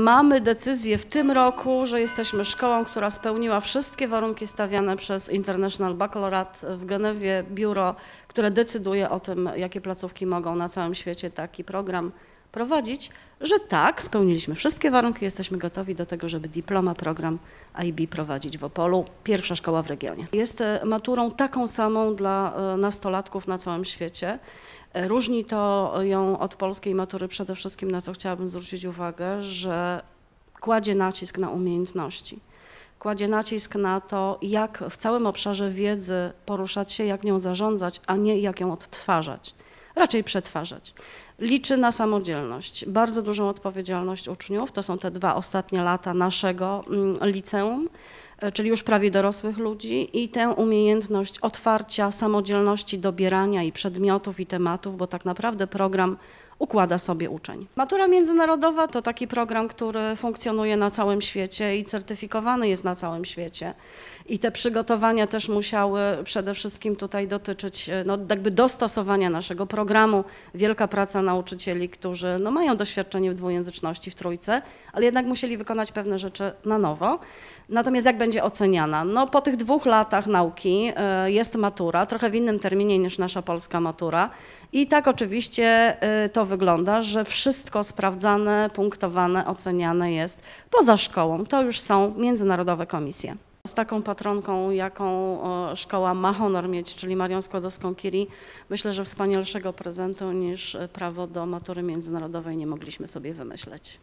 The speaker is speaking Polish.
Mamy decyzję w tym roku, że jesteśmy szkołą, która spełniła wszystkie warunki stawiane przez International Baccalaureate w Genewie, biuro, które decyduje o tym, jakie placówki mogą na całym świecie taki program prowadzić, że tak, spełniliśmy wszystkie warunki, jesteśmy gotowi do tego, żeby diploma program IB prowadzić w Opolu. Pierwsza szkoła w regionie. Jest e, maturą taką samą dla e, nastolatków na całym świecie. E, Różni to ją od polskiej matury przede wszystkim, na co chciałabym zwrócić uwagę, że kładzie nacisk na umiejętności. Kładzie nacisk na to, jak w całym obszarze wiedzy poruszać się, jak nią zarządzać, a nie jak ją odtwarzać. Raczej przetwarzać. Liczy na samodzielność, bardzo dużą odpowiedzialność uczniów. To są te dwa ostatnie lata naszego mm, liceum, e, czyli już prawie dorosłych ludzi, i tę umiejętność otwarcia, samodzielności, dobierania i przedmiotów, i tematów, bo tak naprawdę program układa sobie uczeń. Matura międzynarodowa to taki program, który funkcjonuje na całym świecie i certyfikowany jest na całym świecie. I te przygotowania też musiały przede wszystkim tutaj dotyczyć e, no, jakby dostosowania naszego programu. Wielka praca nauczycieli, którzy no, mają doświadczenie w dwujęzyczności w trójce, ale jednak musieli wykonać pewne rzeczy na nowo. Natomiast jak będzie oceniana? No, po tych dwóch latach nauki e, jest matura, trochę w innym terminie niż nasza polska matura. I tak oczywiście e, to wygląda, że wszystko sprawdzane, punktowane, oceniane jest poza szkołą. To już są międzynarodowe komisje. Z taką patronką, jaką szkoła ma honor mieć, czyli Marią Skłodowską-Curie, myślę, że wspanialszego prezentu niż prawo do matury międzynarodowej nie mogliśmy sobie wymyśleć.